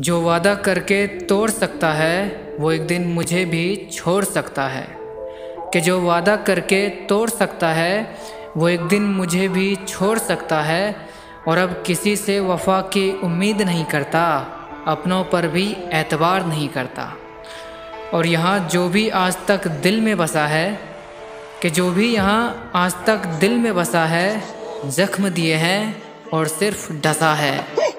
जो वादा करके तोड़ सकता है, वो एक दिन मुझे भी छोड़ सकता है। कि जो वादा करके तोड़ सकता है, वो एक दिन मुझे भी छोड़ सकता है, और अब किसी से वफा की उम्मीद नहीं करता, अपनों पर भी एतबार नहीं करता। और यहाँ जो भी आज तक दिल में बसा है, कि जो भी यहाँ आज तक दिल में बसा है, ज़ख्म दिए हैं और सिर्फ़ डसा है।